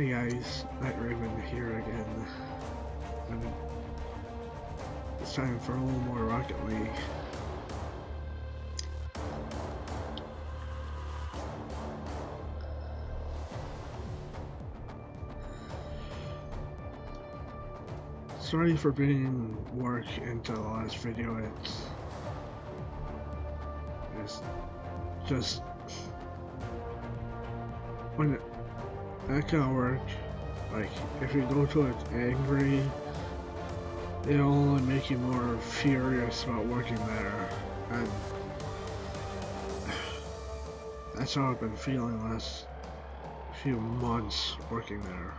Hey guys, Night Raven here again. And it's time for a little more Rocket League. Sorry for bringing work into the last video, it's, it's just when it, that of work, like if you go to it angry, it'll only make you more furious about working there, and that's how I've been feeling the last few months working there.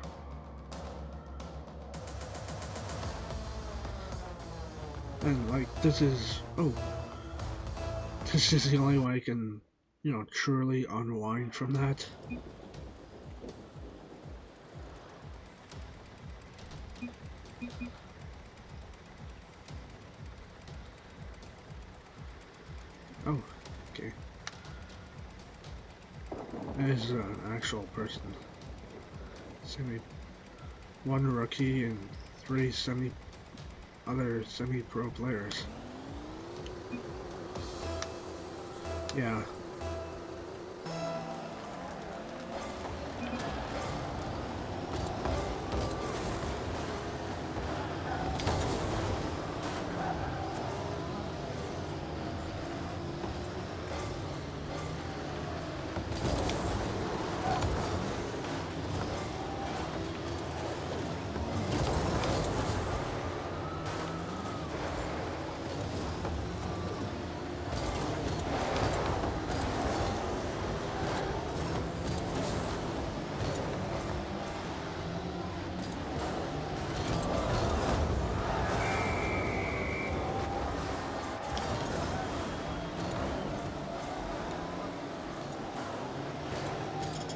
And like this is oh this is the only way I can, you know, truly unwind from that. Oh, okay. This is an actual person. Semi one rookie and three semi other semi-pro players. Yeah.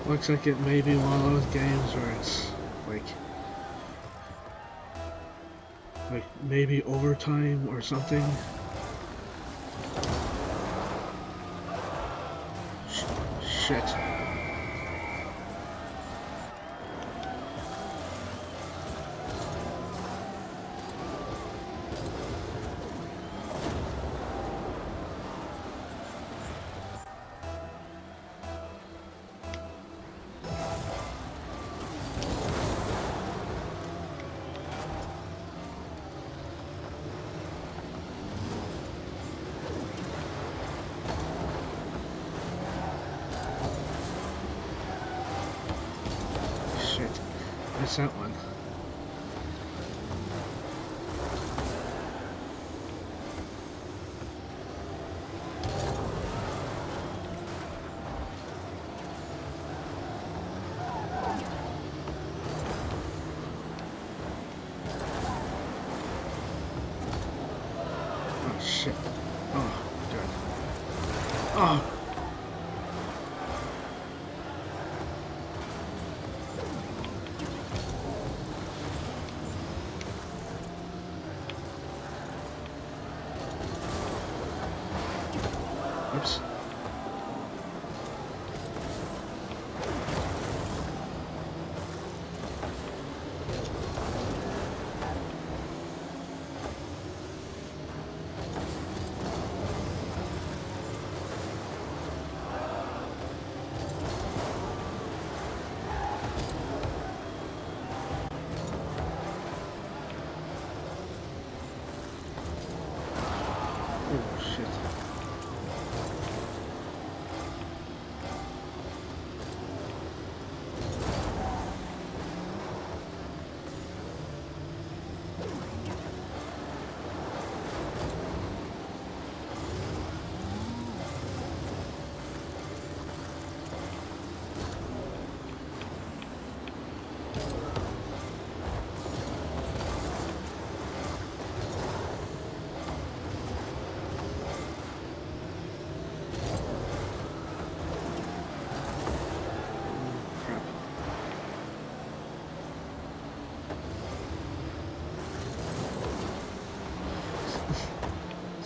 Looks like it may be one of those games where it's like like maybe overtime or something. Sh shit. That one. Oh shit. Oh, good. Oh.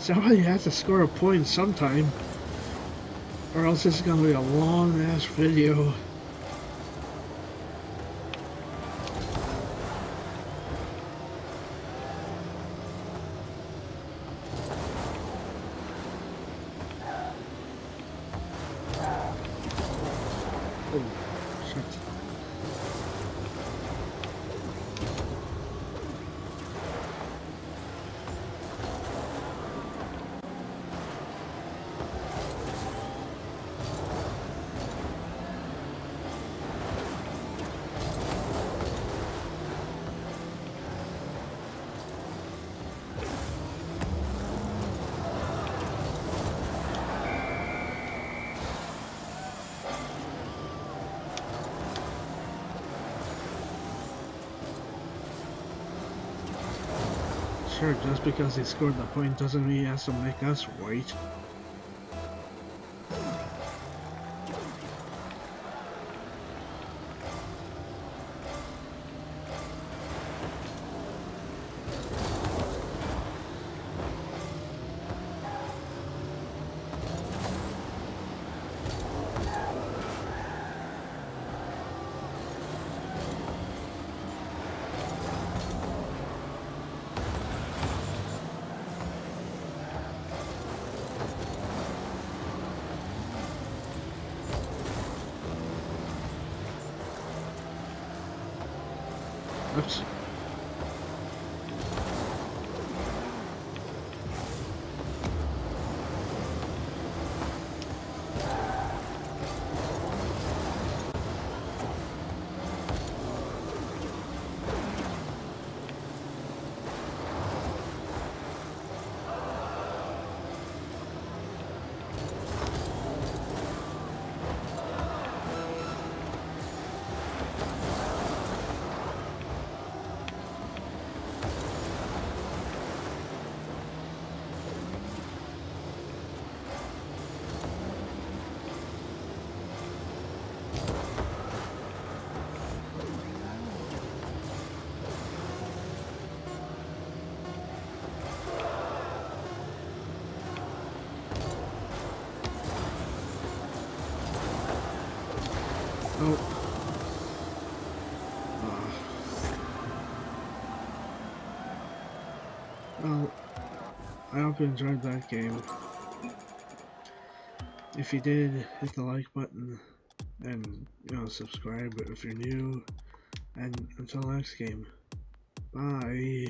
Somebody has to score a point sometime. Or else this is going to be a long-ass video. Sure, just because he scored the point doesn't mean he has to make us wait. Oops. I hope you enjoyed that game. If you did, hit the like button and, you know, subscribe if you're new. And until next game, bye.